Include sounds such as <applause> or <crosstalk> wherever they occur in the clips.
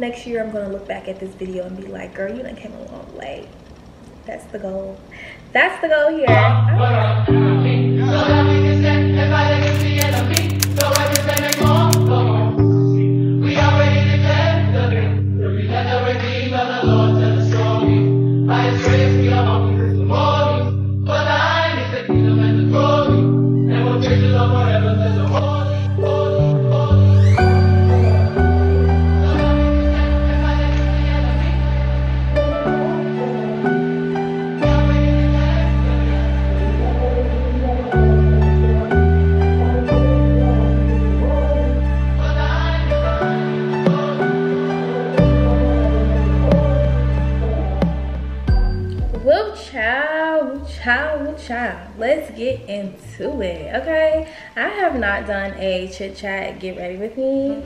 next year I'm gonna look back at this video and be like, girl, you done came a long way. That's the goal. That's the goal here. Let's get into it, okay? I have not done a chit chat get ready with me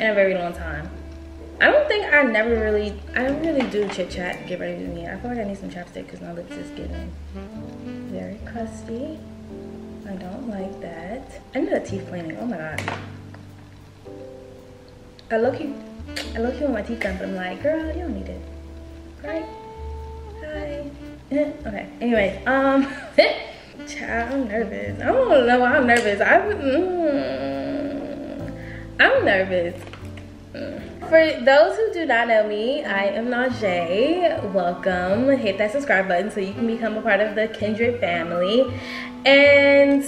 in a very long time. I don't think I never really, I don't really do chit chat get ready with me. I feel like I need some chapstick because my lips is getting very crusty. I don't like that. I need a teeth cleaning, oh my God. I look you, I look you with my teeth done, but I'm like, girl, you don't need it, right? Hi. Okay. anyway, um, <laughs> I'm nervous. I don't know why I'm nervous. I, mm, I'm nervous. For those who do not know me, I am Nazjé. Welcome. Hit that subscribe button so you can become a part of the Kindred family. And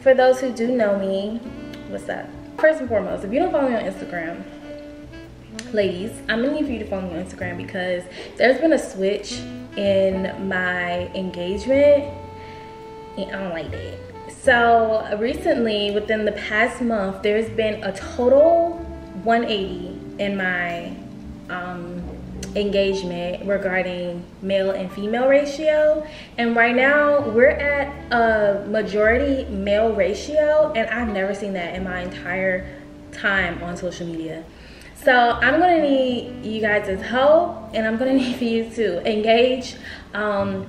for those who do know me, what's up? First and foremost, if you don't follow me on Instagram, ladies, I'm gonna need for you to follow me on Instagram because there's been a switch in my engagement and I don't like that. So recently, within the past month, there's been a total 180 in my um, engagement regarding male and female ratio. And right now, we're at a majority male ratio, and I've never seen that in my entire time on social media. So I'm gonna need you guys' help and I'm gonna <laughs> need for you to engage. Um,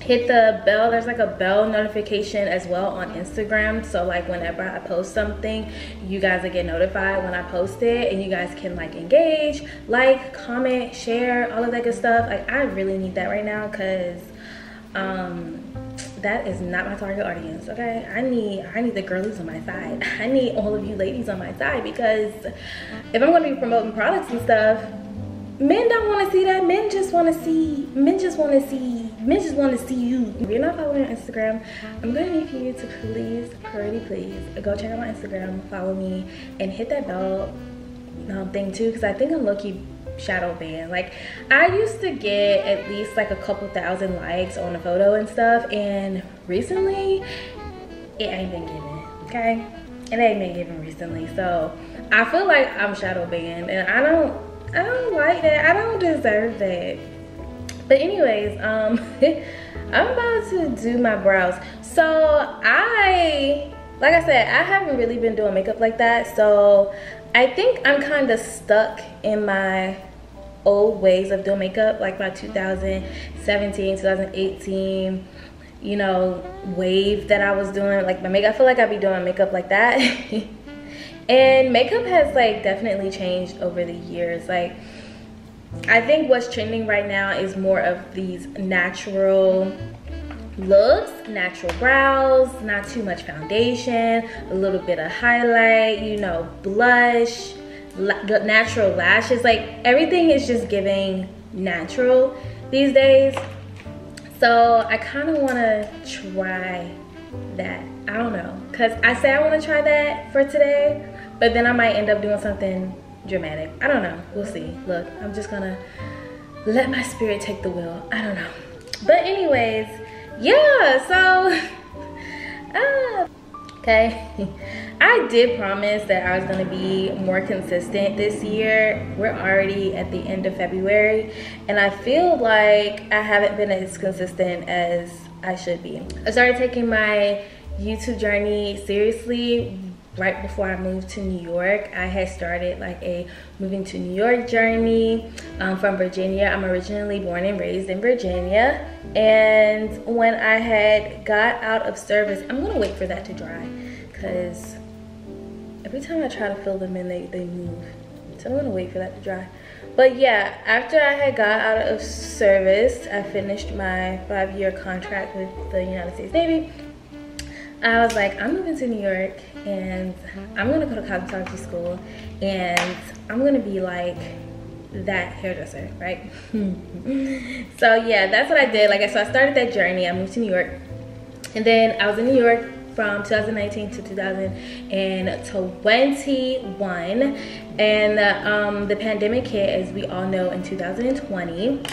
hit the bell, there's like a bell notification as well on Instagram. So like whenever I post something, you guys will get notified when I post it and you guys can like engage, like, comment, share, all of that good stuff. Like I really need that right now because um that is not my target audience okay? I need i need the girlies on my side. <laughs> I need all of you ladies on my side because if i'm going to be promoting products and stuff men don't want to see that. Men just want to see men just want to see men just want to see you. If you're not following on instagram i'm going to need you to please pretty please go check out my instagram follow me and hit that bell um, thing too because i think i'm lucky shadow ban. Like i used to get at least like a couple thousand likes on a photo and stuff and recently it ain't been given okay? It ain't been given recently so i feel like i'm shadow banned and i don't i don't like that. I don't deserve that. But anyways um <laughs> i'm about to do my brows. So i like i said i haven't really been doing makeup like that so I think I'm kind of stuck in my old ways of doing makeup, like my 2017, 2018, you know, wave that I was doing. Like my makeup, I feel like I'd be doing makeup like that. <laughs> and makeup has like definitely changed over the years. Like I think what's trending right now is more of these natural looks natural brows not too much foundation a little bit of highlight you know blush natural lashes like everything is just giving natural these days. So i kind of want to try that. I don't know. Because i say i want to try that for today but then i might end up doing something dramatic. I don't know. We'll see. Look i'm just gonna let my spirit take the wheel. I don't know. But anyways yeah, so, uh, <laughs> okay. <laughs> I did promise that I was gonna be more consistent this year. We're already at the end of February, and I feel like I haven't been as consistent as I should be. I started taking my YouTube journey seriously right before I moved to New York, I had started like a moving to New York journey um, from Virginia. I'm originally born and raised in Virginia. And when I had got out of service, I'm gonna wait for that to dry because every time I try to fill them in, they, they move. So I'm gonna wait for that to dry. But yeah, after I had got out of service, I finished my five-year contract with the United States Navy. I was like, I'm moving to New York and I'm gonna go to cosmetology school and I'm gonna be like that hairdresser, right? <laughs> so yeah, that's what I did. Like, I so I started that journey. I moved to New York and then I was in New York from 2019 to 2021 and um, the pandemic hit as we all know in 2020 so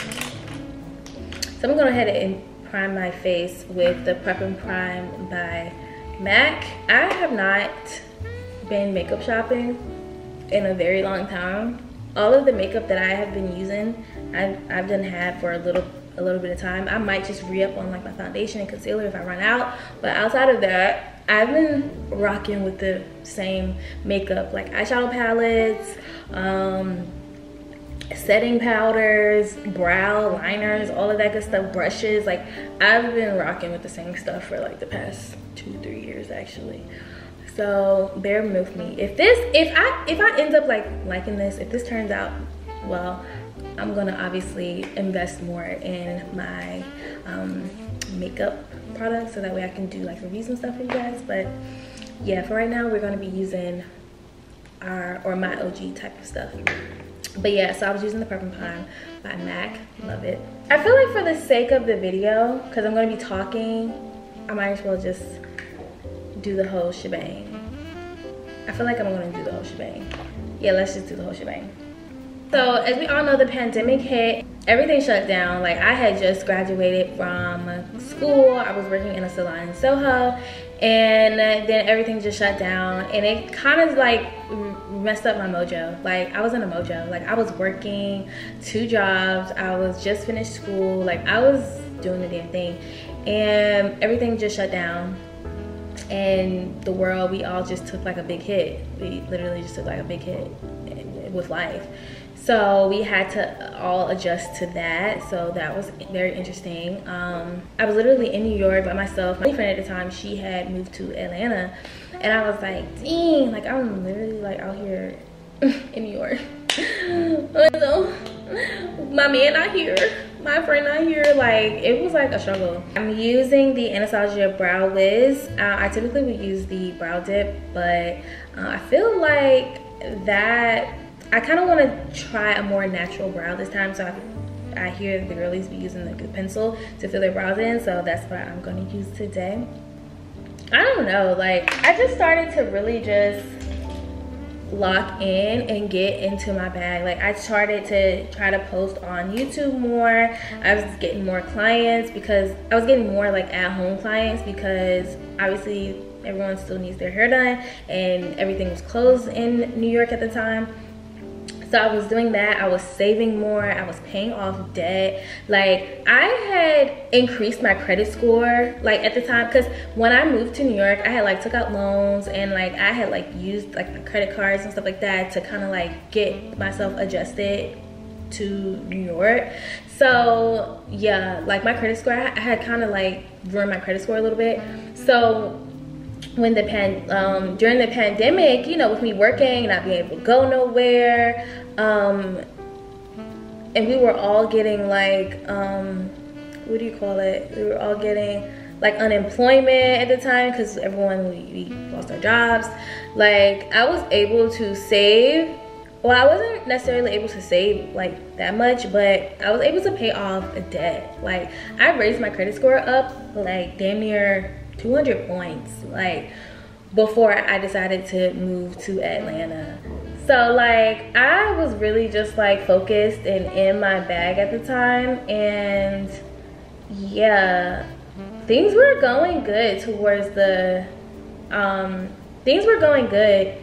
i'm gonna go ahead and prime my face with the prep and prime by mac i have not been makeup shopping in a very long time all of the makeup that i have been using i've, I've done have for a little a little bit of time. I might just re-up on like my foundation and concealer if I run out. But outside of that, I've been rocking with the same makeup, like eyeshadow palettes, um, setting powders, brow liners, all of that good stuff, brushes. Like I've been rocking with the same stuff for like the past two, three years actually. So bear with me. If this, if I, if I end up like liking this, if this turns out well, I'm gonna obviously invest more in my um, makeup products so that way I can do like reviews and stuff for you guys. But yeah, for right now, we're gonna be using our, or my OG type of stuff. But yeah, so I was using the and Prime by MAC, love it. I feel like for the sake of the video, cause I'm gonna be talking, I might as well just do the whole shebang. I feel like I'm gonna do the whole shebang. Yeah, let's just do the whole shebang. So as we all know, the pandemic hit, everything shut down. Like I had just graduated from school. I was working in a salon in Soho and then everything just shut down and it kind of like messed up my mojo. Like I was in a mojo. Like I was working two jobs. I was just finished school. Like I was doing the damn thing and everything just shut down and the world we all just took like a big hit. We literally just took like a big hit with life. So we had to all adjust to that. So that was very interesting. Um, i was literally in new york by myself. My friend at the time she had moved to atlanta. And i was like dang like i'm literally like out here <laughs> in new york. <laughs> My man not here my friend not here like it was like a struggle i'm using the anastasia brow wiz uh, i typically would use the brow dip but uh, i feel like that I kind of want to try a more natural brow this time. So I, I hear the girlies be using the good pencil to fill their brows in. So that's what I'm going to use today. I don't know. Like, I just started to really just lock in and get into my bag. Like I started to try to post on YouTube more. I was getting more clients because I was getting more like at home clients because obviously everyone still needs their hair done and everything was closed in New York at the time so i was doing that. I was saving more. I was paying off debt. Like i had increased my credit score like at the time because when i moved to new york i had like took out loans and like i had like used like the credit cards and stuff like that to kind of like get myself adjusted to new york. So yeah like my credit score i had kind of like ruined my credit score a little bit. So when the pan um, during the pandemic, you know, with me working, and not being able to go nowhere, um, and we were all getting like, um, what do you call it? We were all getting like unemployment at the time because everyone we, we lost our jobs. Like I was able to save. Well, I wasn't necessarily able to save like that much, but I was able to pay off a debt. Like I raised my credit score up like damn near 200 points like before I decided to move to Atlanta. So like I was really just like focused and in my bag at the time and yeah, things were going good towards the um things were going good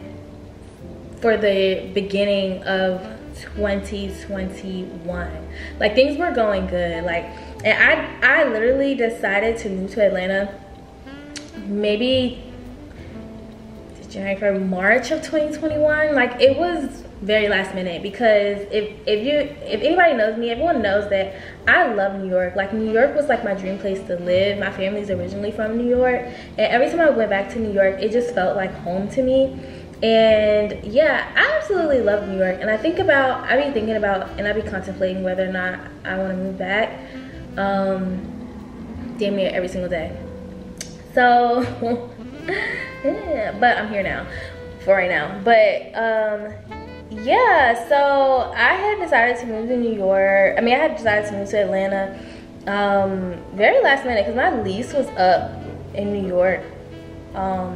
for the beginning of 2021. Like things were going good. Like and I I literally decided to move to Atlanta maybe January, March of 2021. Like it was very last minute because if if you if anybody knows me, everyone knows that I love New York. Like New York was like my dream place to live. My family's originally from New York, and every time I went back to New York, it just felt like home to me. And yeah, I absolutely love New York. And I think about, I be thinking about, and I be contemplating whether or not I want to move back. Um, damn near every single day. So, <laughs> <laughs> yeah, but I'm here now, for right now. But um, yeah, so I had decided to move to New York. I mean, I had decided to move to Atlanta um, very last minute because my lease was up in New York um,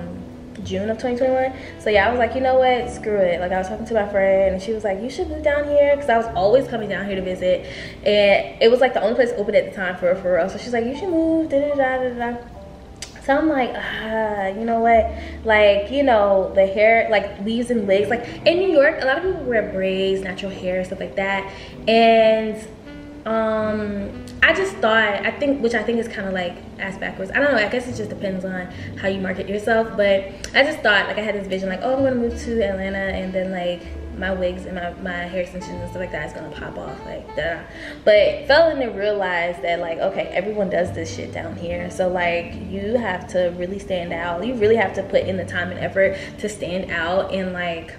June of 2021. So yeah, I was like, you know what, screw it. Like I was talking to my friend and she was like, you should move down here because I was always coming down here to visit. And it was like the only place open at the time for for real. So she's like, you should move, da da da da da. So I'm like, ah, you know what? Like, you know, the hair, like leaves and wigs. Like in New York, a lot of people wear braids, natural hair, stuff like that. And um I just thought, I think, which I think is kind of like ass backwards. I don't know, I guess it just depends on how you market yourself. But I just thought, like, I had this vision, like, oh, I'm gonna move to Atlanta and then, like, my wigs and my, my hair extensions and stuff like that is gonna pop off, like, da. But fell in and realized that, like, okay, everyone does this shit down here. So, like, you have to really stand out. You really have to put in the time and effort to stand out and, like,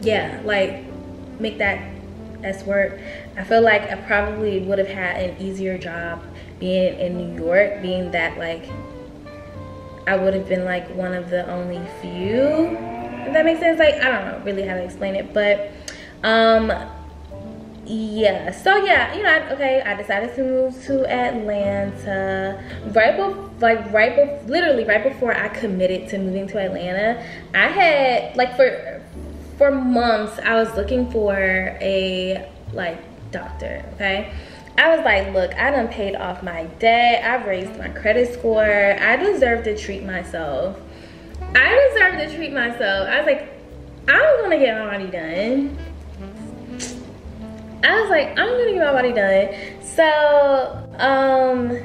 yeah, like, make that S work. I feel like I probably would have had an easier job being in New York, being that like I would have been like one of the only few. If that makes sense, like I don't know really how to explain it, but um yeah so yeah you know I, okay i decided to move to atlanta right before like right before literally right before i committed to moving to atlanta i had like for for months i was looking for a like doctor, okay? I was like, look, I done paid off my debt. I've raised my credit score. I deserve to treat myself. I deserve to treat myself. I was like, I'm gonna get my body done. I was like, I'm gonna get my body done. So, um,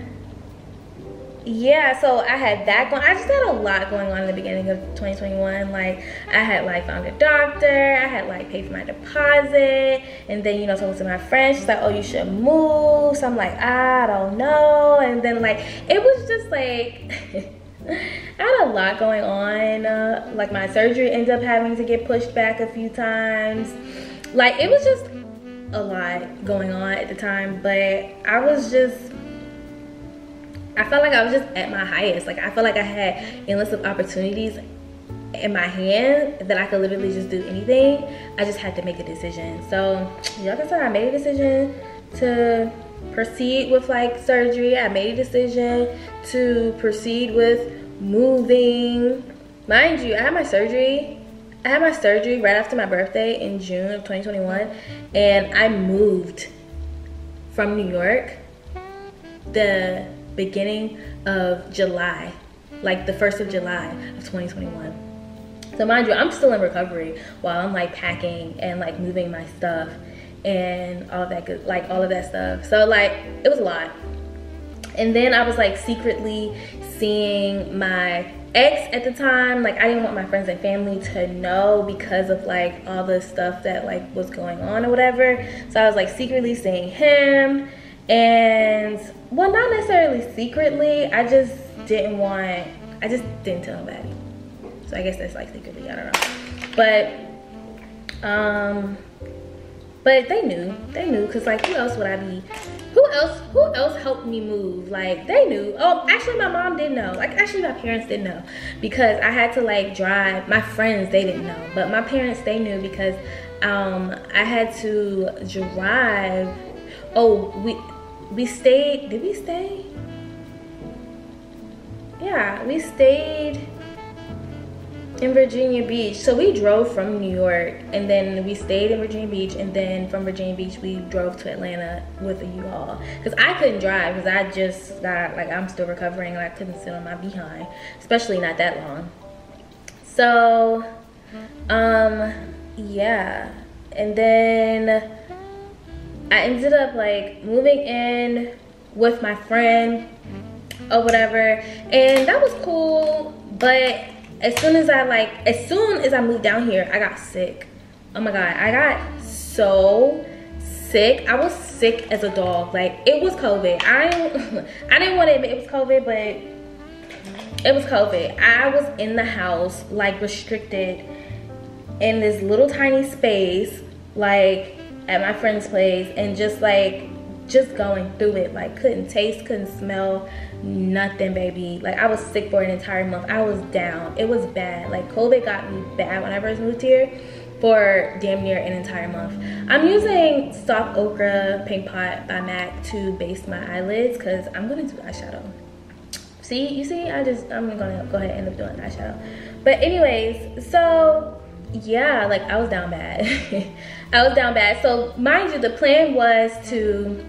yeah so i had that going i just had a lot going on in the beginning of 2021 like i had like found a doctor i had like paid for my deposit and then you know talking to my friend she's like oh you should move so i'm like i don't know and then like it was just like <laughs> <laughs> I had a lot going on. Uh, like my surgery ended up having to get pushed back a few times. Like it was just a lot going on at the time, but I was just I felt like I was just at my highest. Like I felt like I had endless of opportunities in my hand that I could literally just do anything. I just had to make a decision. So y'all can say I made a decision to proceed with like surgery. I made a decision to proceed with moving. Mind you, I had my surgery. I had my surgery right after my birthday in June of 2021 and I moved from New York the beginning of July, like the first of July of 2021. So mind you, I'm still in recovery while I'm like packing and like moving my stuff and all that good, like all of that stuff. So like it was a lot. And then I was like secretly seeing my ex at the time. Like i didn't want my friends and family to know because of like all the stuff that like was going on or whatever. So i was like secretly seeing him. And well not necessarily secretly. I just didn't want i just didn't tell nobody. So i guess that's like secretly i don't know. But um but they knew. They knew because like who else would i be? Who else who else helped me move? Like they knew. Oh actually my mom didn't know. Like actually my parents didn't know. Because i had to like drive. My friends they didn't know. But my parents they knew because um i had to drive. Oh we we stayed did we stay? Yeah we stayed in Virginia Beach. So we drove from New York and then we stayed in Virginia Beach and then from Virginia Beach we drove to Atlanta with a U-Haul. Cause I couldn't drive because I just got like I'm still recovering and I couldn't sit on my behind, especially not that long. So um yeah. And then I ended up like moving in with my friend or whatever and that was cool but as soon as I like as soon as I moved down here I got sick. Oh my god I got so sick. I was sick as a dog. Like it was COVID. I <laughs> I didn't want to admit it was COVID but it was COVID. I was in the house, like restricted in this little tiny space, like at my friend's place, and just like just going through it. Like couldn't taste, couldn't smell, nothing, baby. Like I was sick for an entire month. I was down. It was bad. Like COVID got me bad when I first moved here for damn near an entire month. I'm using Soft Ochre Paint Pot by MAC to base my eyelids because I'm gonna do eyeshadow. See, you see, I just, I'm gonna go ahead and end up doing eyeshadow. But anyways, so yeah, like I was down bad. <laughs> I was down bad. So mind you, the plan was to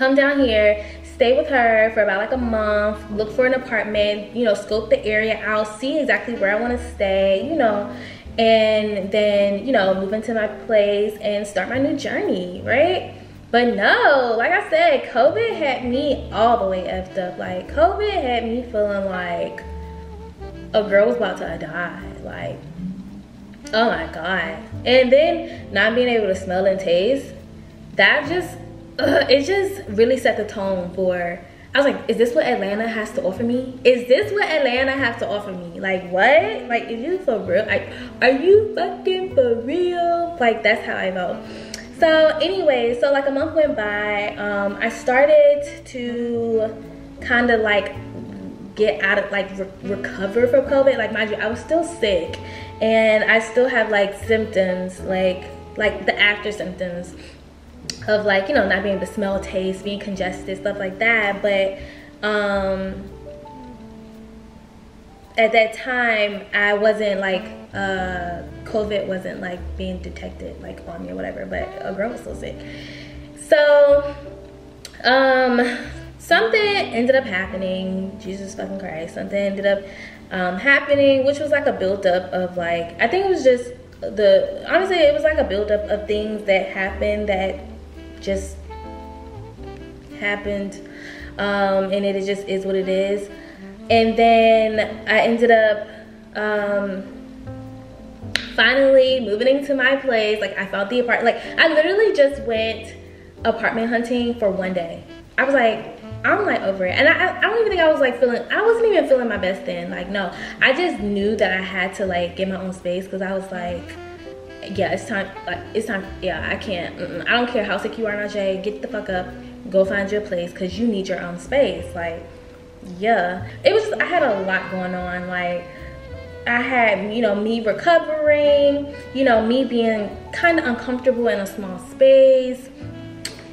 come down here, stay with her for about like a month, look for an apartment, you know, scope the area out, see exactly where I want to stay, you know, and then, you know, move into my place and start my new journey, right? But no, like I said, COVID had me all the way effed up. Like, COVID had me feeling like a girl was about to die. Like, oh my God. And then not being able to smell and taste, that just, uh, it just really set the tone for I was like, is this what Atlanta has to offer me? Is this what Atlanta has to offer me? Like what? Like is you for real? Like are you fucking for real? Like that's how I felt. So anyway, so like a month went by. Um, I started to kind of like get out of like re recover from COVID. Like mind you, I was still sick, and I still have like symptoms, like like the after symptoms of like you know not being able to smell taste being congested stuff like that. But um at that time i wasn't like uh covid wasn't like being detected like on me or whatever but a girl was still sick. So um something ended up happening. Jesus fucking christ. Something ended up um happening which was like a buildup of like i think it was just the honestly it was like a buildup of things that happened that just happened um, and it just is what it is. And then i ended up um, finally moving into my place. Like i found the apartment like i literally just went apartment hunting for one day. I was like i'm like over it. And I, I don't even think i was like feeling i wasn't even feeling my best then. Like no i just knew that i had to like get my own space because i was like yeah, it's time. Like it's time. Yeah, I can't. Mm -mm. I don't care how sick you are, Nazjé. Get the fuck up. Go find your place because you need your own space. Like, yeah, it was. I had a lot going on. Like, I had you know me recovering. You know me being kind of uncomfortable in a small space.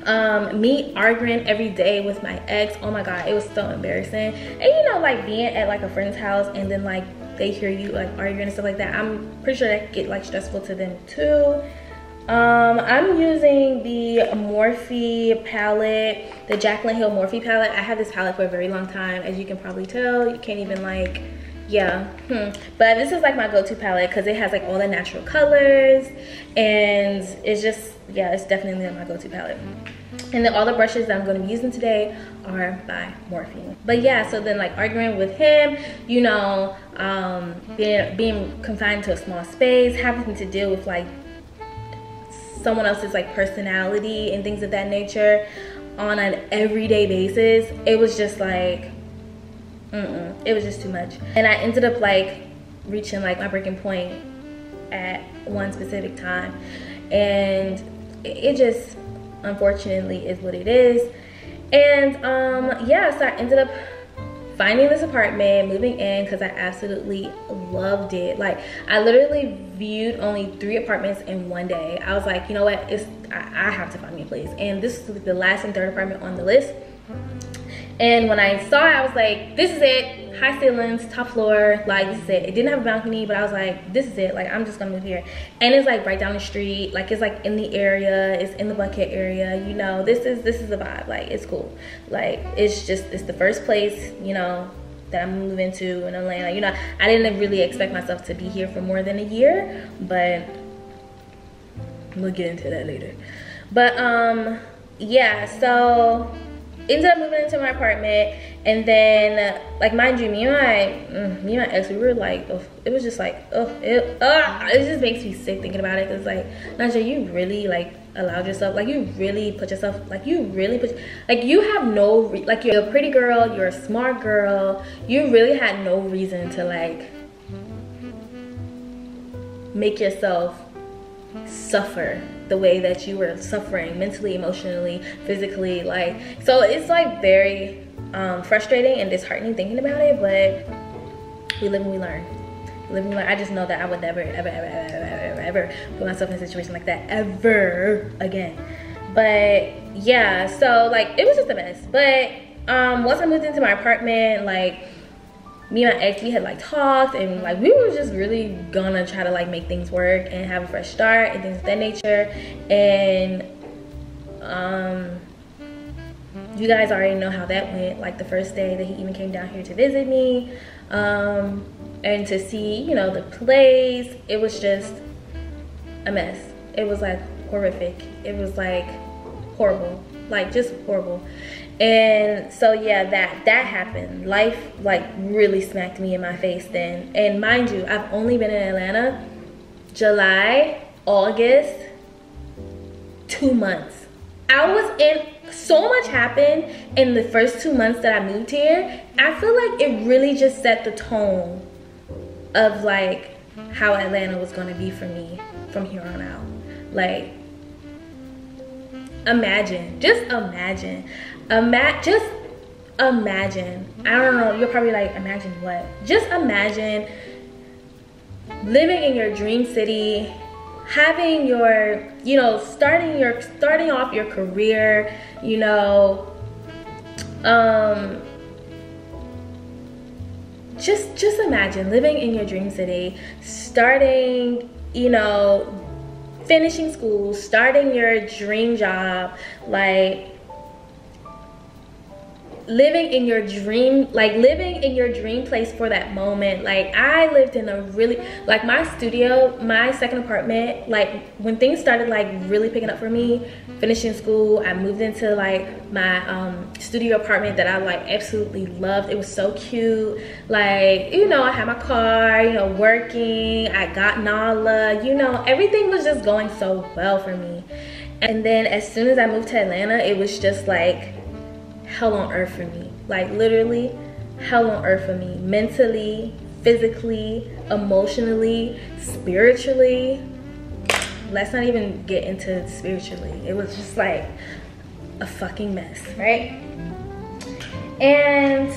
Um, me arguing every day with my ex. Oh my god, it was so embarrassing. And you know, like being at like a friend's house and then like they hear you like arguing and stuff like that i'm pretty sure that get like stressful to them too. Um, i'm using the morphe palette the jaclyn hill morphe palette. I had this palette for a very long time as you can probably tell. You can't even like yeah hmm. but this is like my go-to palette because it has like all the natural colors and it's just yeah it's definitely my go-to palette and then all the brushes that I'm going to be using today are by Morphe. But yeah, so then like arguing with him, you know, um, being, being confined to a small space, having to deal with like someone else's like personality and things of that nature on an everyday basis, it was just like, mm-mm, it was just too much. And I ended up like reaching like my breaking point at one specific time. And it just, unfortunately is what it is. And um yeah so i ended up finding this apartment moving in because i absolutely loved it. Like i literally viewed only three apartments in one day. I was like you know what? It's i, I have to find me a place. And this is the last and third apartment on the list and when i saw it i was like this is it high ceilings, top floor, like this is it. It didn't have a balcony, but I was like, this is it. Like I'm just gonna move here. And it's like right down the street. Like it's like in the area. It's in the Buckhead area. You know, this is this is the vibe. Like it's cool. Like it's just it's the first place. You know that I'm moving to in Atlanta. You know, I didn't really expect myself to be here for more than a year, but we'll get into that later. But um, yeah. So ended up moving into my apartment and then like mind you me and my mm, me and my ex we were like oh, it was just like oh it, uh, it just makes me sick thinking about it because like Naja you really like allowed yourself like you really put yourself like you really put like you have no like you're a pretty girl you're a smart girl you really had no reason to like make yourself suffer the way that you were suffering mentally emotionally physically like so it's like very um, frustrating and disheartening thinking about it but we live and we learn living like I just know that I would never ever ever ever ever ever put myself in a situation like that ever again. But yeah, so like it was just a mess. But um once I moved into my apartment, like me and my ex we had like talked and like we were just really gonna try to like make things work and have a fresh start and things of that nature. And um you guys already know how that went like the first day that he even came down here to visit me um and to see, you know, the place it was just a mess. It was like horrific. It was like horrible, like just horrible. And so yeah, that that happened. Life like really smacked me in my face then. And mind you, I've only been in Atlanta July, August, two months. I was in so much happened in the first two months that I moved here. I feel like it really just set the tone of like how Atlanta was going to be for me from here on out. Like, imagine, just imagine, ima- just imagine. I don't know. You're probably like, imagine what? Just imagine living in your dream city, having your, you know, starting your starting off your career, you know, um just just imagine living in your dream city, starting, you know, finishing school, starting your dream job, like living in your dream like living in your dream place for that moment. Like i lived in a really like my studio my second apartment like when things started like really picking up for me finishing school i moved into like my um, studio apartment that i like absolutely loved. It was so cute. Like you know i had my car you know working i got nala you know everything was just going so well for me. And then as soon as i moved to atlanta it was just like hell on earth for me. Like literally hell on earth for me. Mentally, physically, emotionally, spiritually. Let's not even get into spiritually. It was just like a fucking mess, right? And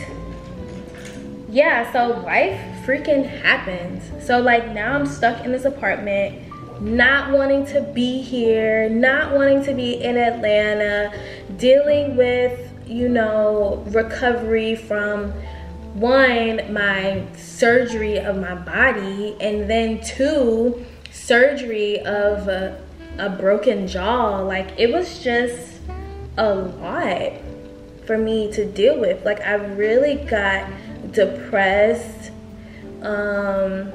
yeah, so life freaking happens. So like now I'm stuck in this apartment not wanting to be here, not wanting to be in Atlanta, dealing with you know, recovery from one, my surgery of my body, and then two, surgery of a, a broken jaw. Like, it was just a lot for me to deal with. Like, I really got depressed. Um,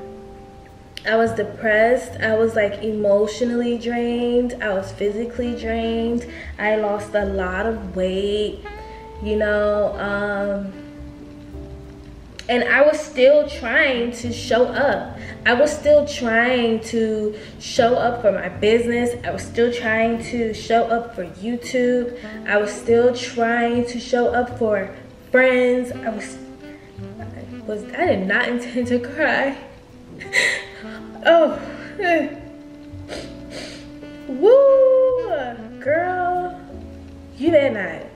I was depressed. I was like emotionally drained. I was physically drained. I lost a lot of weight you know um, and I was still trying to show up. I was still trying to show up for my business. I was still trying to show up for YouTube. I was still trying to show up for friends. I was I was I did not <laughs> intend to cry. <laughs> oh. <laughs> Woo! Girl, you that night.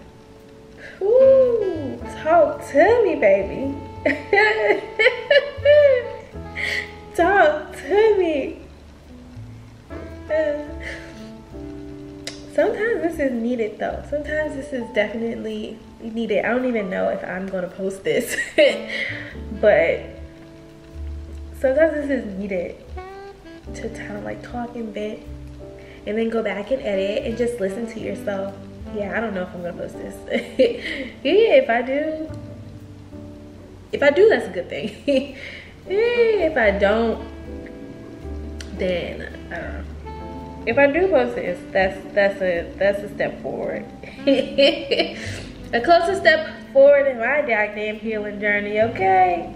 Ooh, talk to me, baby. <laughs> talk to me. Uh, sometimes this is needed though. Sometimes this is definitely needed. I don't even know if I'm gonna post this, <laughs> but sometimes this is needed to kind of like talk and vent and then go back and edit and just listen to yourself yeah, I don't know if I'm gonna post this. <laughs> yeah, if I do, if I do, that's a good thing. <laughs> if I don't, then I don't know. If I do post this, that's that's a that's a step forward. <laughs> a closer step forward in my goddamn healing journey. Okay,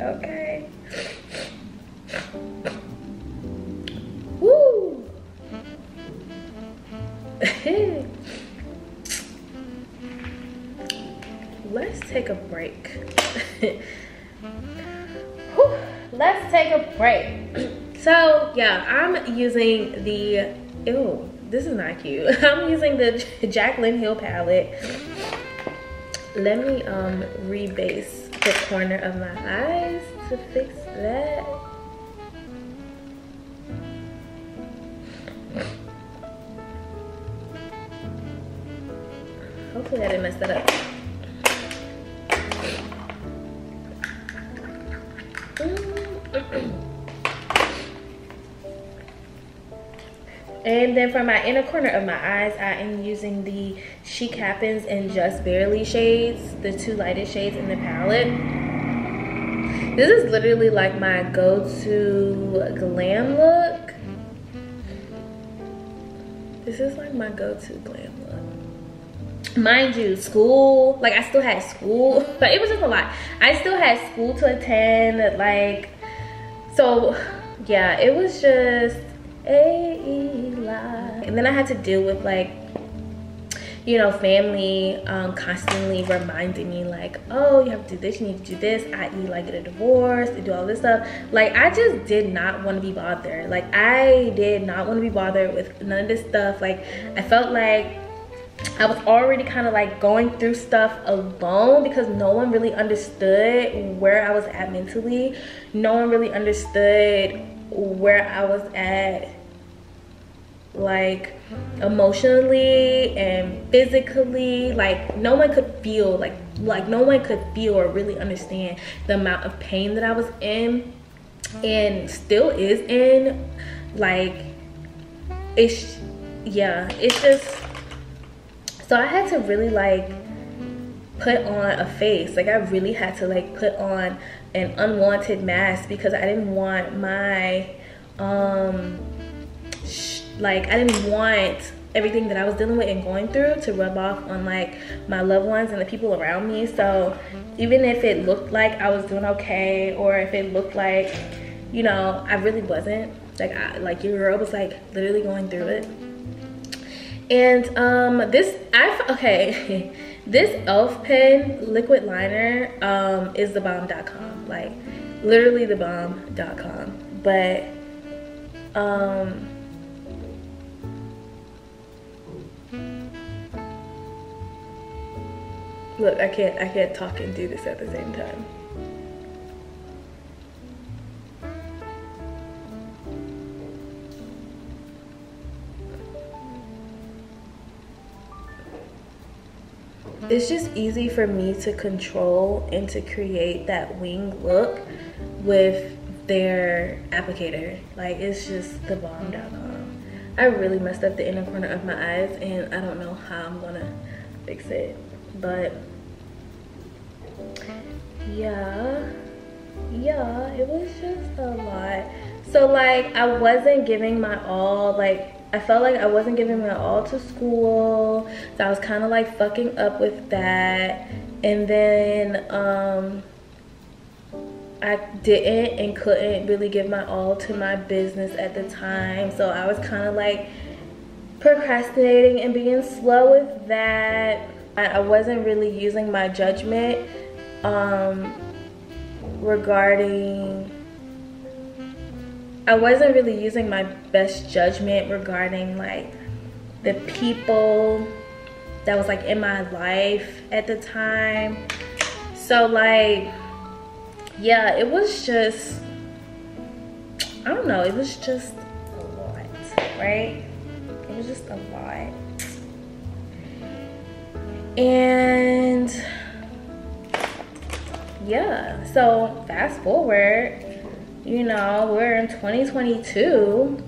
okay. <laughs> let's take a break. <laughs> let's take a break. <clears throat> so yeah, I'm using the, ew, this is not cute. <laughs> I'm using the Jaclyn Hill palette. Let me um rebase the corner of my eyes to fix that. Hopefully I didn't mess that up. And then for my inner corner of my eyes, I am using the Chic Happens and Just Barely shades, the two lightest shades in the palette. This is literally like my go-to glam look. This is like my go-to glam look. Mind you, school, like I still had school, <laughs> but it was just a lot. I still had school to attend, like, so yeah, it was just a lot. And then I had to deal with like, you know, family um, constantly reminding me like, oh, you have to do this, you need to do this, i.e. like get a divorce, and do all this stuff. Like I just did not want to be bothered. Like I did not want to be bothered with none of this stuff. Like I felt like I was already kind of like going through stuff alone because no one really understood where I was at mentally. No one really understood where I was at like emotionally and physically like no one could feel like like no one could feel or really understand the amount of pain that I was in and still is in like it's yeah it's just so I had to really like put on a face like I really had to like put on an unwanted mask because I didn't want my um like I didn't want everything that I was dealing with and going through to rub off on like my loved ones and the people around me. So even if it looked like I was doing okay or if it looked like, you know, I really wasn't. Like I, like your girl was like literally going through it. And um this I okay, <laughs> this elf pen liquid liner um is the bomb.com. Like literally the bomb.com. But um Look, I can't I can't talk and do this at the same time. It's just easy for me to control and to create that wing look with their applicator. Like it's just the bomb.com. I really messed up the inner corner of my eyes and I don't know how I'm gonna fix it. But yeah yeah it was just a lot so like i wasn't giving my all like i felt like i wasn't giving my all to school so i was kind of like fucking up with that and then um I didn't and couldn't really give my all to my business at the time. So I was kind of like procrastinating and being slow with that. I wasn't really using my judgment um, regarding I wasn't really using my best judgment regarding like the people that was like in my life at the time. So like yeah, it was just I don't know, it was just a lot, right? It was just a lot. And yeah so fast forward you know we're in 2022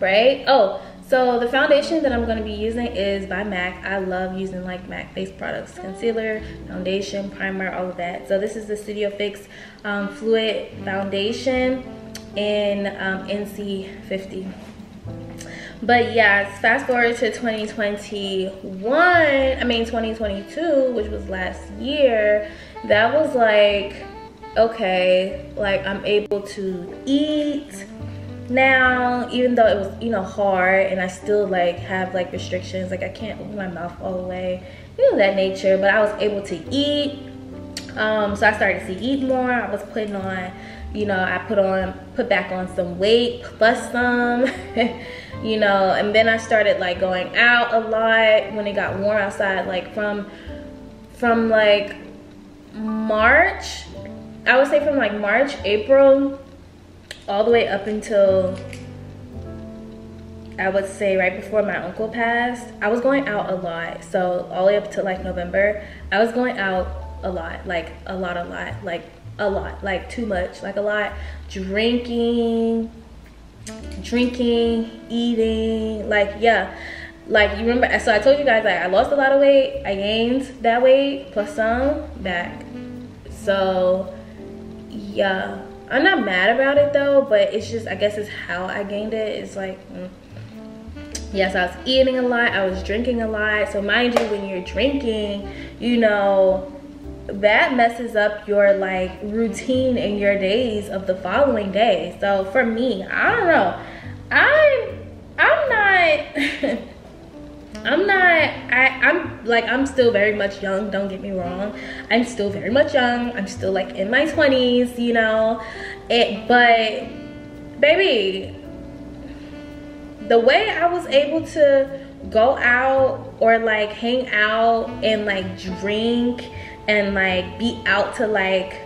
right? Oh so the foundation that i'm going to be using is by mac. I love using like mac face products concealer foundation primer all of that. So this is the studio fix um, fluid foundation in um, nc50 but yeah fast forward to 2021 i mean 2022 which was last year that was like okay like i'm able to eat now even though it was you know hard and i still like have like restrictions. Like i can't open my mouth all the way. You know that nature but i was able to eat. Um so i started to eat more. I was putting on you know i put on put back on some weight plus some <laughs> you know and then i started like going out a lot when it got warm outside like from from like march i would say from like march april all the way up until I would say right before my uncle passed, I was going out a lot. So all the way up to like November, I was going out a lot, like a lot, a lot, like a lot, like too much, like a lot. Drinking, drinking, eating, like yeah. Like you remember, so I told you guys like I lost a lot of weight, I gained that weight plus some back. So yeah, I'm not mad about it though, but it's just, I guess it's how I gained it. It's like, mm. yes, I was eating a lot, I was drinking a lot. So mind you, when you're drinking, you know, that messes up your like routine and your days of the following day. So for me, I don't know. I'm I'm not <laughs> I'm not, I, I'm like, I'm still very much young, don't get me wrong. I'm still very much young. I'm still like in my 20s, you know. It, but baby, the way I was able to go out or like hang out and like drink and like be out to like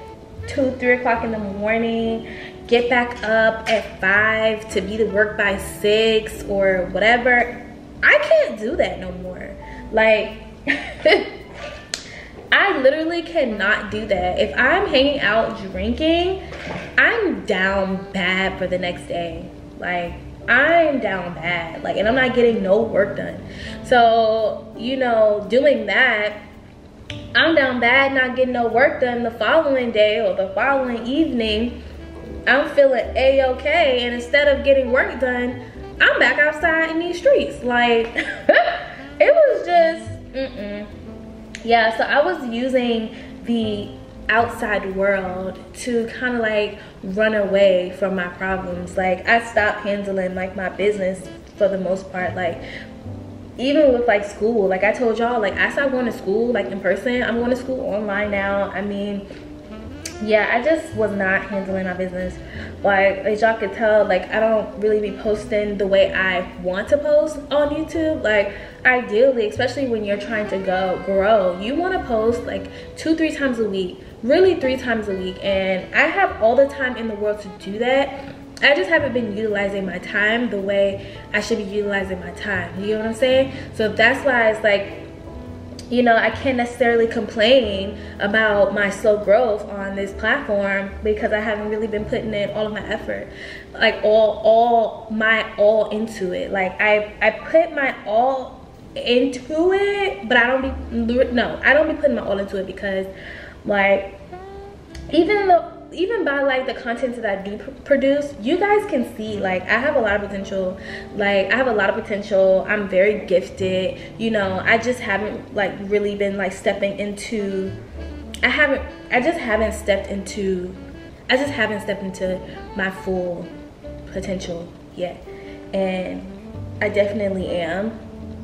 two, three o'clock in the morning, get back up at five to be to work by six or whatever I can't do that no more. Like, <laughs> I literally cannot do that. If I'm hanging out drinking, I'm down bad for the next day. Like, I'm down bad. Like, and I'm not getting no work done. So, you know, doing that, I'm down bad, not getting no work done the following day or the following evening. I'm feeling a-okay, and instead of getting work done, I'm back outside in these streets. Like, <laughs> it was just, mm-mm. Yeah, so I was using the outside world to kind of like run away from my problems. Like, I stopped handling like my business for the most part. Like, even with like school, like I told y'all, like I stopped going to school like in person. I'm going to school online now. I mean, yeah i just was not handling my business like as y'all could tell like i don't really be posting the way i want to post on youtube like ideally especially when you're trying to go grow you want to post like two three times a week really three times a week and i have all the time in the world to do that I just haven't been utilizing my time the way I should be utilizing my time. You know what I'm saying? So that's why it's like you know, I can't necessarily complain about my slow growth on this platform because I haven't really been putting in all of my effort, like all all my all into it. Like I I put my all into it, but I don't be no, I don't be putting my all into it because like even though even by like the content that I do produce, you guys can see like I have a lot of potential. Like I have a lot of potential. I'm very gifted. You know, I just haven't like really been like stepping into I haven't I just haven't stepped into I just haven't stepped into my full potential yet. And I definitely am.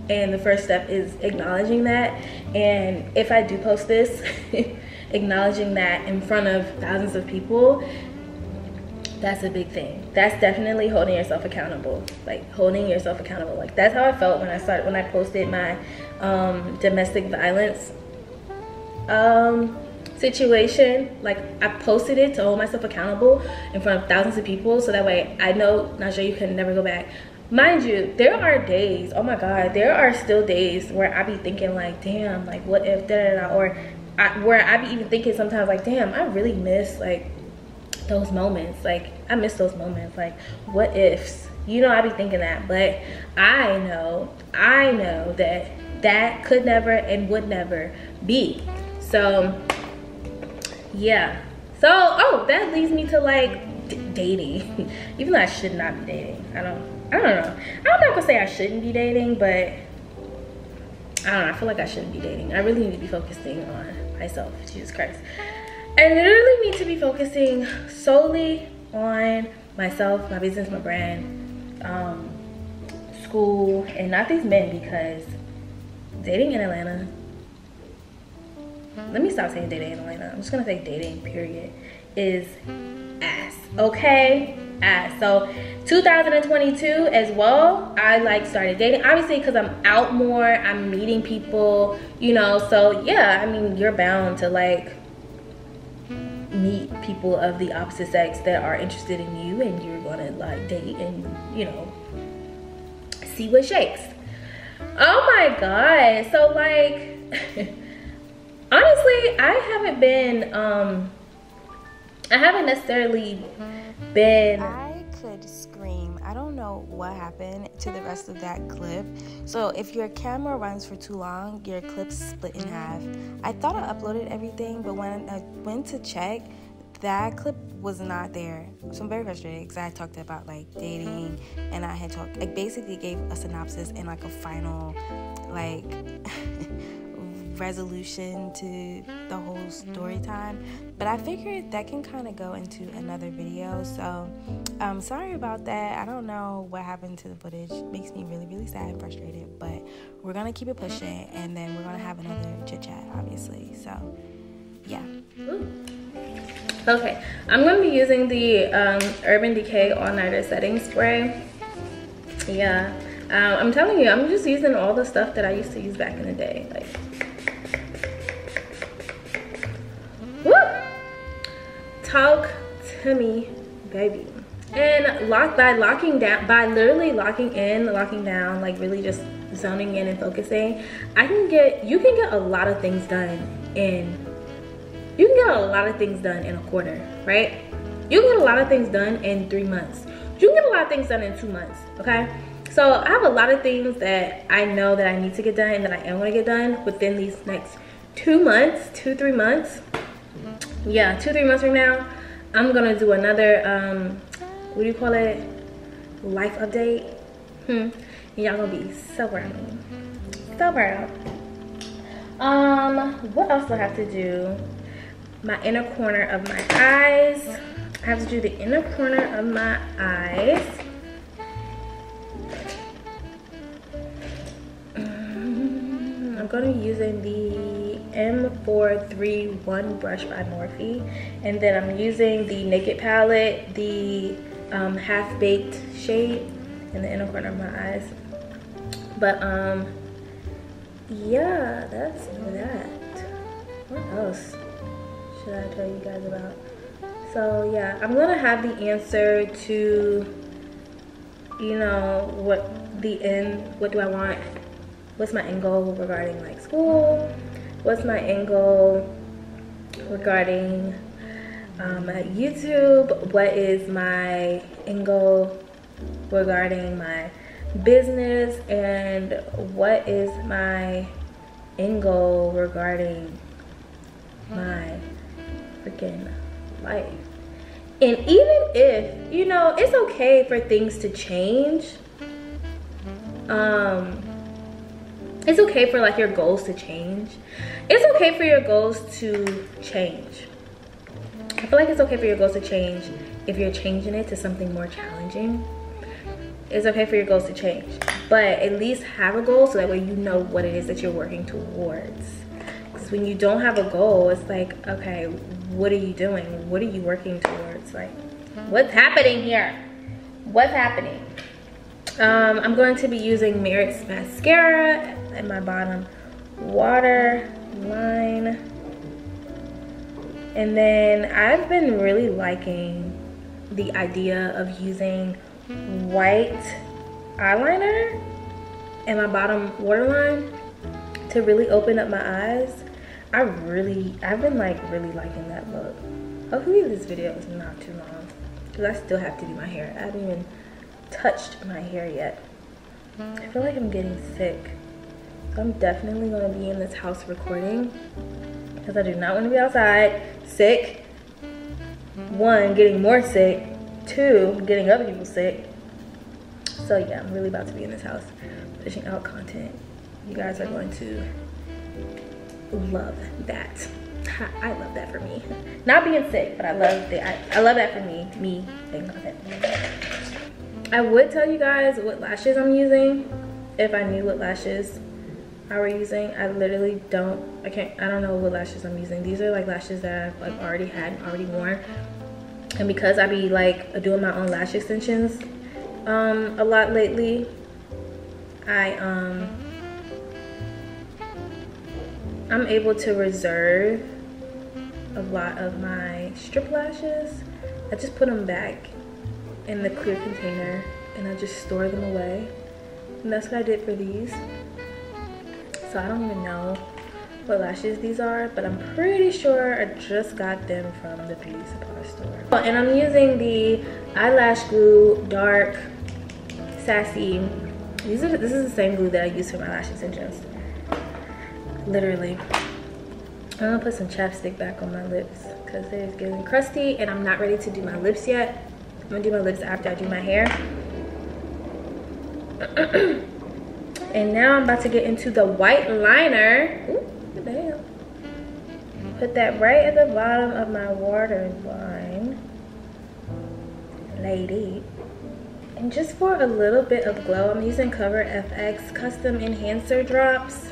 And the first step is acknowledging that. And if I do post this <laughs> acknowledging that in front of thousands of people that's a big thing. That's definitely holding yourself accountable like holding yourself accountable. Like that's how i felt when i started when i posted my um, domestic violence um, situation. Like i posted it to hold myself accountable in front of thousands of people so that way i know Nazjé you can never go back. Mind you there are days oh my god there are still days where i be thinking like damn like what if da, da, da, or I, where I be even thinking sometimes like, damn, I really miss like those moments. Like I miss those moments. Like what ifs? You know, I be thinking that, but I know, I know that that could never and would never be. So yeah. So oh, that leads me to like dating. <laughs> even though I should not be dating. I don't. I don't know. I'm not gonna say I shouldn't be dating, but I don't know. I feel like I shouldn't be dating. I really need to be focusing on myself, Jesus Christ. I literally need to be focusing solely on myself, my business, my brand, um, school, and not these men because dating in Atlanta. Let me stop saying dating in Atlanta. I'm just gonna say dating, period, is ass. Okay? So 2022 as well, I like started dating. Obviously, because I'm out more, I'm meeting people, you know. So yeah, I mean, you're bound to like meet people of the opposite sex that are interested in you and you're gonna like date and you know see what shakes oh my god so like <laughs> honestly i haven't been um i haven't necessarily been i could scream. I don't know what happened to the rest of that clip. So if your camera runs for too long your clip's split in half. I thought i uploaded everything but when i went to check that clip was not there. So I'm very frustrated because I talked about like dating and I had talked, like basically gave a synopsis and like a final, like, <laughs> resolution to the whole story time. But I figured that can kind of go into another video. So I'm um, sorry about that. I don't know what happened to the footage. It makes me really, really sad and frustrated. But we're to keep it pushing and then we're to have another chit chat, obviously. So yeah. Okay, I'm to be using the um, Urban Decay All Nighter Setting Spray. Yeah, um, I'm telling you, I'm just using all the stuff that I used to use back in the day. Like, Talk to me, baby. And lock by locking down, by literally locking in, locking down, like really just zoning in and focusing, I can get, you can get a lot of things done in you can get a lot of things done in a quarter, right? You can get a lot of things done in three months. You can get a lot of things done in two months, okay? So I have a lot of things that I know that I need to get done and that I am gonna get done within these next two months, two, three months. Yeah, two, three months from now, I'm gonna do another, um, what do you call it? Life update. Hmm. Y'all gonna be so proud. So proud. Um, what else do I have to do? my inner corner of my eyes. I have to do the inner corner of my eyes. Mm, I'm to be using the M431 brush by Morphe. And then I'm using the Naked palette, the um, Half Baked shade in the inner corner of my eyes. But um, yeah, that's that. What else? should I tell you guys about? So yeah, I'm gonna have the answer to, you know, what the end, what do I want? What's my end goal regarding like school? What's my goal regarding um, YouTube? What is my goal regarding my business? And what is my goal regarding my freaking life. And even if, you know, it's okay for things to change. Um it's okay for like your goals to change. It's okay for your goals to change. I feel like it's okay for your goals to change if you're changing it to something more challenging. It's okay for your goals to change, but at least have a goal so that way you know what it is that you're working towards. Because when you don't have a goal, it's like, okay, what are you doing? What are you working towards? Like, what's happening here? What's happening? Um, I'm going to be using Merit's mascara in my bottom water line. And then I've been really liking the idea of using white eyeliner in my bottom waterline to really open up my eyes I really, I've been like really liking that look. Hopefully this video is not too long because I still have to do my hair. I haven't even touched my hair yet. I feel like I'm getting sick. I'm definitely gonna be in this house recording because I do not want to be outside sick. One, getting more sick. Two, getting other people sick. So yeah, I'm really about to be in this house pushing out content. You guys are going to love that. I love that for me. Not being sick, but I love that. I, I love that for me. Me being confident. I would tell you guys what lashes I'm using if I knew what lashes I were using. I literally don't, I can't, I don't know what lashes I'm using. These are like lashes that I've like already had, and already worn. And because I be like doing my own lash extensions um, a lot lately, I, um, I'm able to reserve a lot of my strip lashes. I just put them back in the clear container and I just store them away. And that's what I did for these. So I don't even know what lashes these are, but I'm pretty sure I just got them from the beauty supply store. Oh, and I'm using the eyelash glue dark sassy. These are this is the same glue that I use for my lash extensions. Literally. I'm gonna put some chapstick back on my lips because they're getting crusty and I'm not ready to do my lips yet. I'm gonna do my lips after I do my hair. <clears throat> and now I'm about to get into the white liner. Ooh, damn. Put that right at the bottom of my waterline. Lady. And just for a little bit of glow, I'm using Cover FX Custom Enhancer Drops.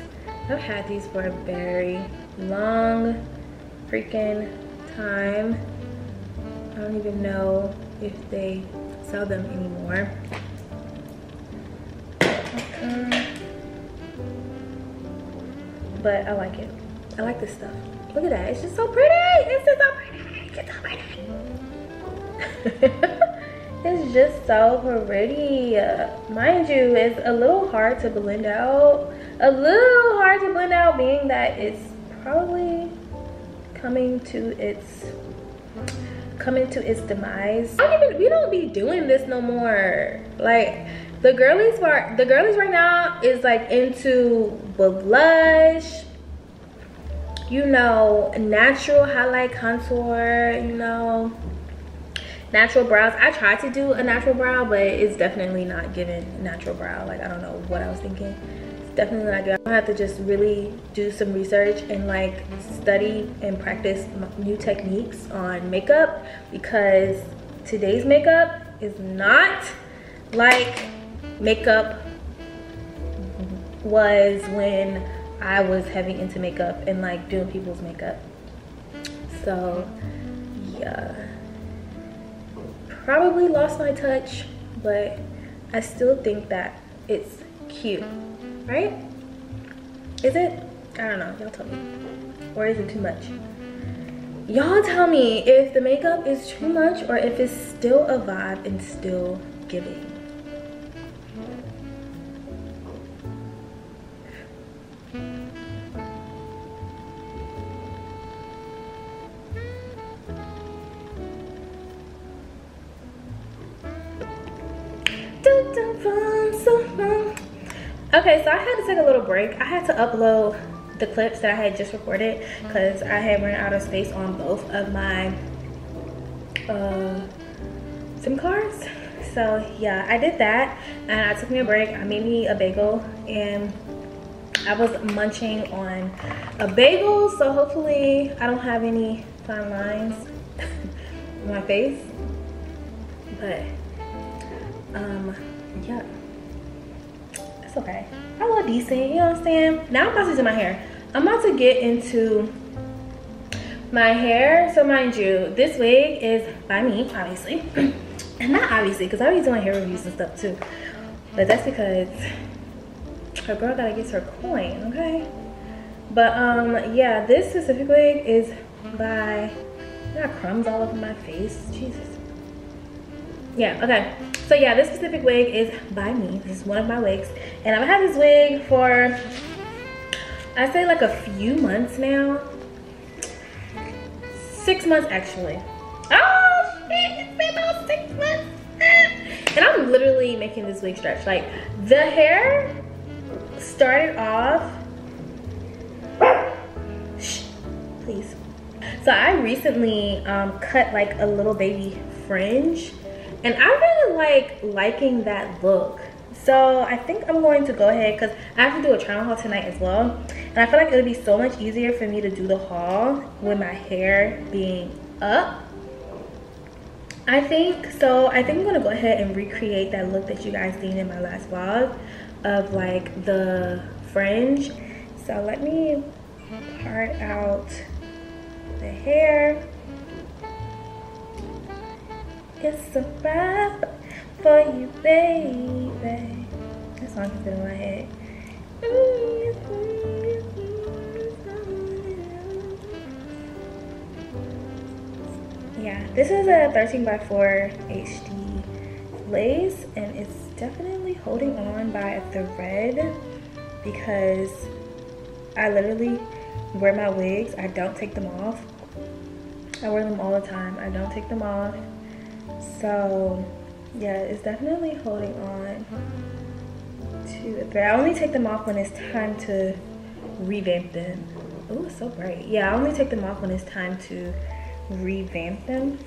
I've had these for a very long freaking time. I don't even know if they sell them anymore. Okay. But I like it. I like this stuff. Look at that. It's just so pretty. It's just so pretty. It's so pretty. <laughs> it's just so pretty. Mind you, it's a little hard to blend out. A little hard to blend out being that it's probably coming to its coming to its demise. I even we don't be doing this no more. Like the girlies part the girlies right now is like into blush, you know, natural highlight contour, you know, natural brows. I tried to do a natural brow, but it's definitely not giving natural brow. Like I don't know what I was thinking definitely not good. I have to just really do some research and like study and practice new techniques on makeup because today's makeup is not like makeup was when I was heavy into makeup and like doing people's makeup. So yeah, probably lost my touch, but I still think that it's cute right? Is it? I don't know. Y'all tell me. Or is it too much? Y'all tell me if the makeup is too much or if it's still a vibe and still giving. Okay, so I had to take a little break. I had to upload the clips that I had just recorded because I had run out of space on both of my uh, SIM cards. So yeah, I did that and I took me a break. I made me a bagel and I was munching on a bagel. So hopefully I don't have any fine lines <laughs> on my face. But um, yeah It's okay. I look decent, you know what I'm saying? Now I'm about to do my hair. I'm about to get into my hair. So mind you, this wig is by me, obviously. <clears throat> and not obviously, because I be doing hair reviews and stuff too. But that's because her girl gotta get her coin, okay? But um, yeah, this specific wig is by, I got crumbs all over my face, Jesus. Yeah, okay. So yeah, this specific wig is by me. This is one of my wigs. And I've had this wig for, I say like a few months now. Six months actually. Oh it's been about six months. And I'm literally making this wig stretch. Like the hair started off, please. So I recently um, cut like a little baby fringe and I really like liking that look. So I think I'm going to go ahead because I have to do a try on haul tonight as well. And I feel like it would be so much easier for me to do the haul with my hair being up. I think, so I think I'm gonna go ahead and recreate that look that you guys seen in my last vlog of like the fringe. So let me part out the hair. It's a wrap for you, baby. That song been in my head. Yeah, this is a 13 by 4 HD lace and it's definitely holding on by a thread because I literally wear my wigs. I don't take them off. I wear them all the time. I don't take them off. So yeah, it's definitely holding on to a thread. I only take them off when it's time to revamp them. Oh, so bright. Yeah, I only take them off when it's time to revamp them.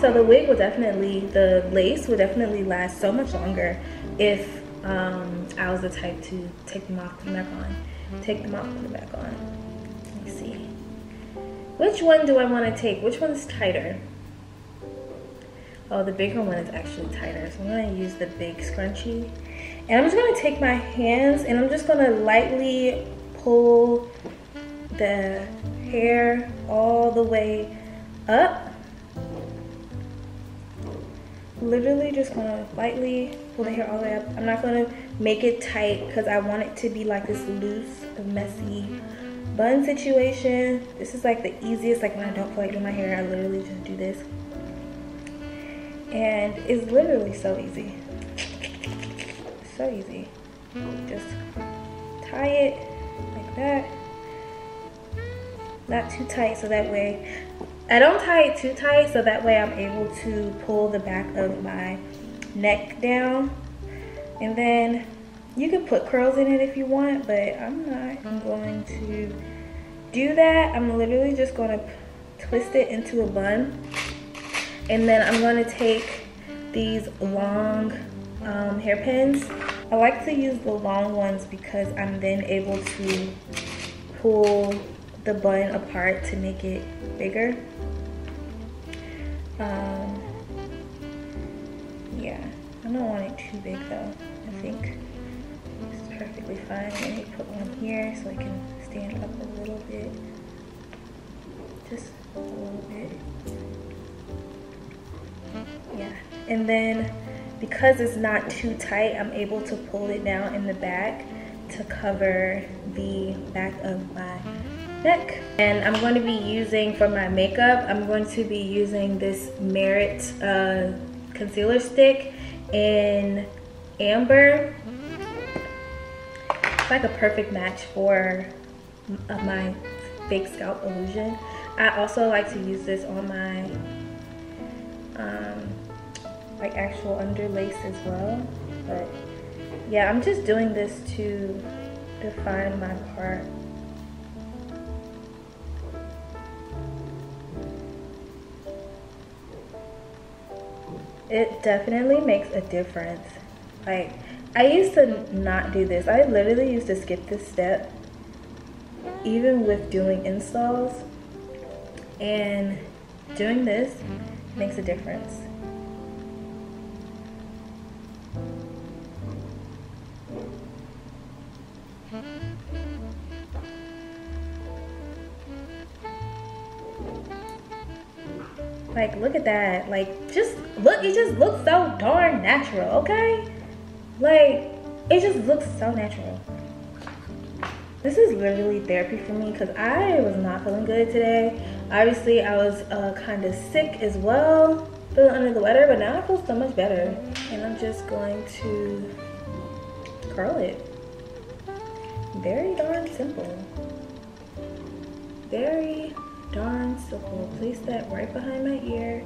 So the wig will definitely, the lace will definitely last so much longer if um, I was the type to take them off, put them back on. Take them off, put them back on. Let me see. Which one do I want to take? Which one's tighter? Oh, the bigger one is actually tighter. So I'm going to use the big scrunchie. And I'm just going to take my hands and I'm just going to lightly pull the hair all the way up literally just gonna lightly pull the hair all the way up. I'm not gonna make it tight because I want it to be like this loose, messy bun situation. This is like the easiest, like when I don't feel like doing my hair, I literally just do this. And it's literally so easy. So easy. Just tie it like that. Not too tight so that way I don't tie it too tight so that way I'm able to pull the back of my neck down. And then you can put curls in it if you want, but I'm not going to do that. I'm literally just going to twist it into a bun. And then I'm going to take these long um, hairpins. I like to use the long ones because I'm then able to pull the bun apart to make it bigger. Um, yeah, I don't want it too big though. I think it's perfectly fine. Let me put one here so I can stand up a little bit. Just a little bit. Yeah, and then because it's not too tight, I'm able to pull it down in the back to cover the back of my neck. And I'm going to be using, for my makeup, I'm going to be using this Merit uh, concealer stick in Amber. It's like a perfect match for uh, my fake scalp illusion. I also like to use this on my um, like actual underlace as well. But yeah, I'm just doing this to define my part. it definitely makes a difference. Like, I used to not do this. I literally used to skip this step, even with doing installs. And doing this makes a difference. Like, look at that. Like, just look, it just looks so darn natural, okay? Like, it just looks so natural. This is literally therapy for me because I was not feeling good today. Obviously, I was uh, kind of sick as well, feeling under the weather, but now I feel so much better. And I'm just going to curl it. Very darn simple. Very darn simple. Place that right behind my ear.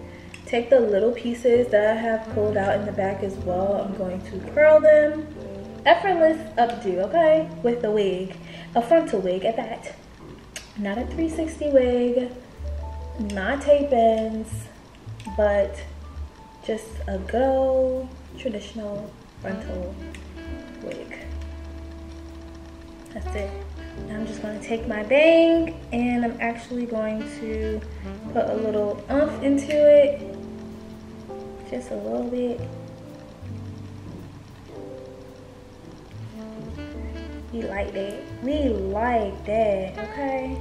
Take the little pieces that I have pulled out in the back as well. I'm going to curl them. Effortless updo, okay? With the wig. A frontal wig at that. Not a 360 wig. Not tape ends. but just a good old traditional frontal wig. That's it. I'm just gonna take my bang and I'm actually going to put a little umph into it. Just a little bit. We like that. We like that, okay?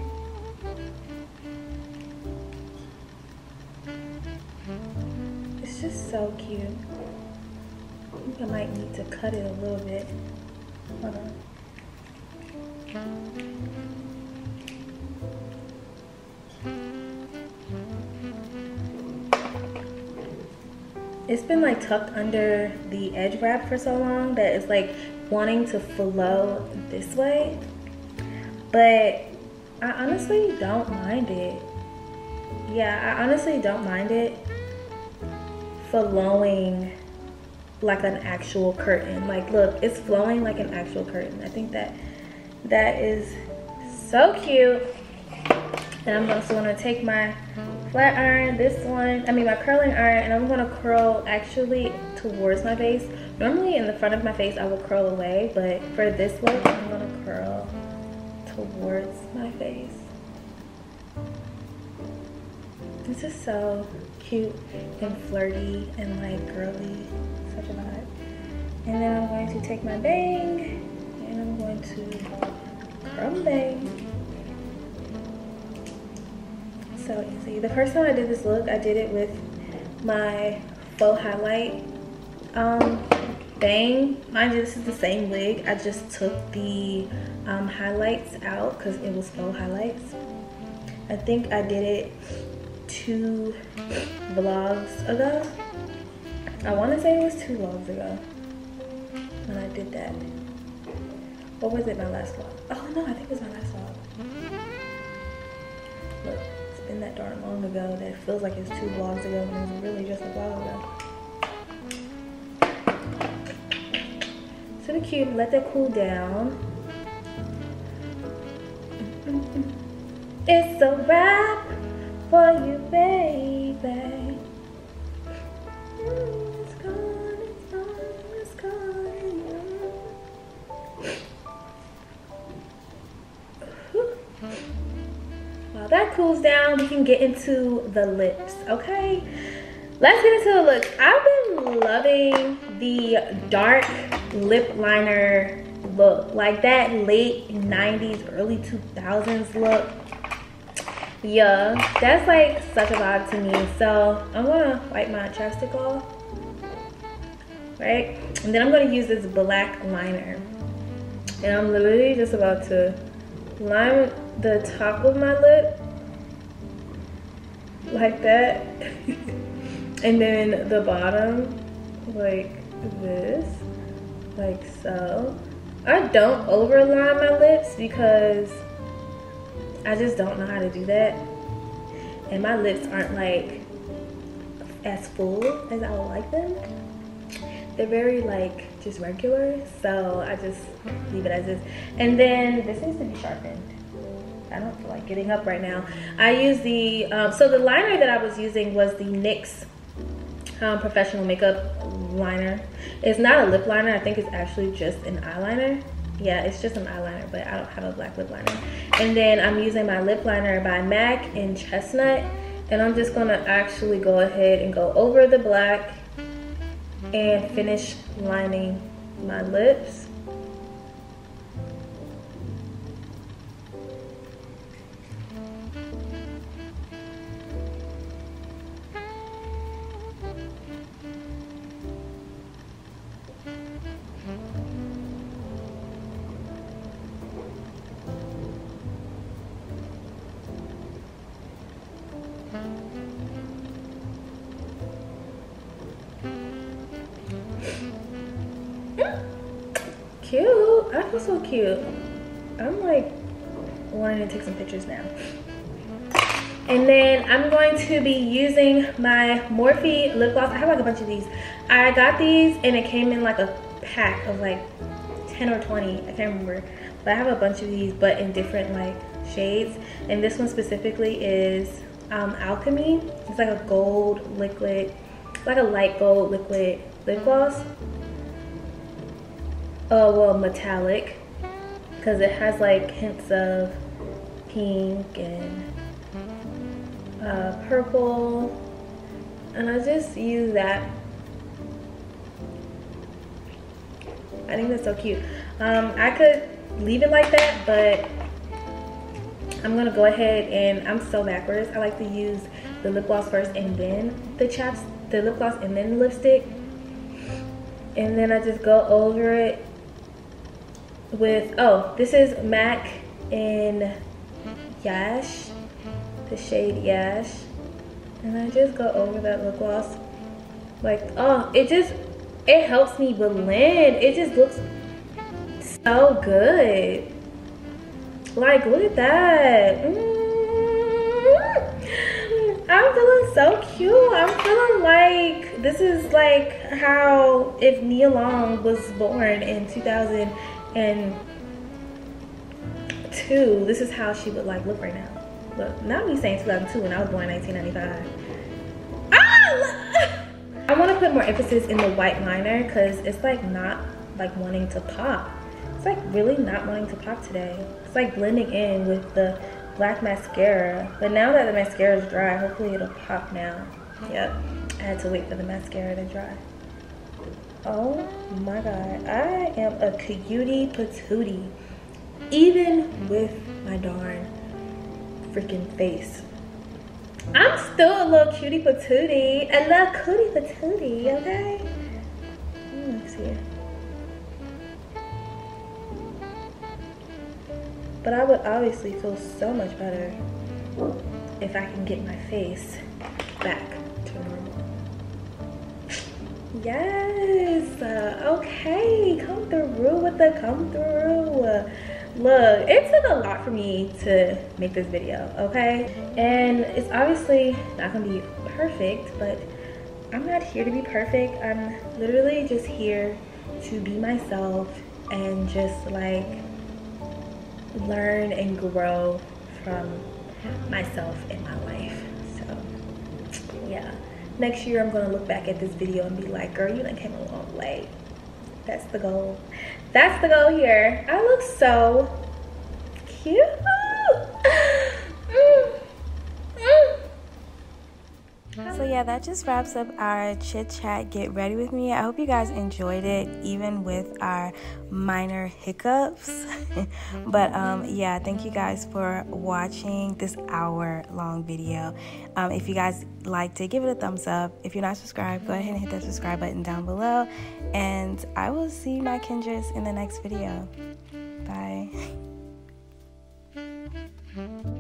It's just so cute. I think I might need to cut it a little bit. Hold on. It's been like tucked under the edge wrap for so long that it's like wanting to flow this way. But I honestly don't mind it. Yeah, I honestly don't mind it flowing like an actual curtain. Like look, it's flowing like an actual curtain. I think that that is so cute. And I'm also gonna take my flat iron, this one, I mean my curling iron, and I'm gonna curl actually towards my face. Normally in the front of my face I will curl away, but for this look I'm gonna curl towards my face. This is so cute and flirty and like girly, such a vibe. And then I'm going to take my bang and I'm going to curl bang. So easy. The first time I did this look, I did it with my faux highlight um, bang. Mind you, this is the same wig. I just took the um, highlights out because it was faux highlights. I think I did it two vlogs ago. I want to say it was two vlogs ago when I did that. What was it my last vlog? Oh no, I think it was my last vlog. Look been that darn long ago that it feels like it's two vlogs ago when was really just a vlog ago. So the cube, let that cool down. <laughs> It's a wrap for you, baby. That cools down, we can get into the lips, okay? Let's get into the looks. I've been loving the dark lip liner look. Like that late 90s, early 2000s look. Yeah, that's like such a vibe to me. So I'm gonna wipe my chapstick off, right? And then I'm gonna use this black liner. And I'm literally just about to line the top of my lip like that. <laughs> and then the bottom like this, like so. I don't overline my lips because I just don't know how to do that. And my lips aren't like as full as I would like them. They're very like just regular. So I just leave it as is. And then this needs to be sharpened. I don't feel like getting up right now. I use the, um, so the liner that I was using was the NYX um, professional makeup liner. It's not a lip liner. I think it's actually just an eyeliner. Yeah, it's just an eyeliner, but I don't have a black lip liner. And then I'm using my lip liner by MAC in Chestnut. And I'm just gonna actually go ahead and go over the black and finish lining my lips. Cute. I'm like wanting to take some pictures now. And then I'm going to be using my Morphe lip gloss. I have like a bunch of these. I got these and it came in like a pack of like 10 or 20. I can't remember. But I have a bunch of these but in different like shades. And this one specifically is um, Alchemy. It's like a gold liquid, like a light gold liquid lip gloss. Oh, well, metallic. Because it has like hints of pink and uh, purple. And I just use that. I think that's so cute. Um, I could leave it like that, but I'm gonna go ahead and I'm so backwards. I like to use the lip gloss first and then the chaps, the lip gloss and then the lipstick. And then I just go over it with, oh, this is MAC in Yash, the shade Yash. And I just go over that lip gloss. Like, oh, it just, it helps me blend. It just looks so good. Like, look at that. Mm. I'm feeling so cute. I'm feeling like this is like how if Nia Long was born in 2002, this is how she would like look right now. Look, not me saying 2002 when I was born in 1995. Ah! <laughs> I want to put more emphasis in the white liner because it's like not like wanting to pop. It's like really not wanting to pop today. It's like blending in with the black mascara. But now that the mascara is dry, hopefully it'll pop now. Yep, I had to wait for the mascara to dry. Oh my God, I am a cutie patootie. Even with my darn freaking face. I'm still a little cutie patootie. A little cutie patootie, okay? Mm, let's see. But I would obviously feel so much better if I can get my face back. Yes, uh, okay, come through with the come through. Look, it took a lot for me to make this video, okay? And it's obviously not gonna be perfect, but I'm not here to be perfect. I'm literally just here to be myself and just like learn and grow from myself in my life. So yeah. Next year I'm gonna look back at this video and be like, girl, you done came a long way. That's the goal. That's the goal here. I look so cute. <laughs> So yeah, that just wraps up our chit chat. Get ready with me. I hope you guys enjoyed it, even with our minor hiccups. <laughs> but um, yeah, thank you guys for watching this hour long video. Um, if you guys liked it, give it a thumbs up. If you're not subscribed, go ahead and hit that subscribe button down below. And I will see my kindreds in the next video. Bye. <laughs>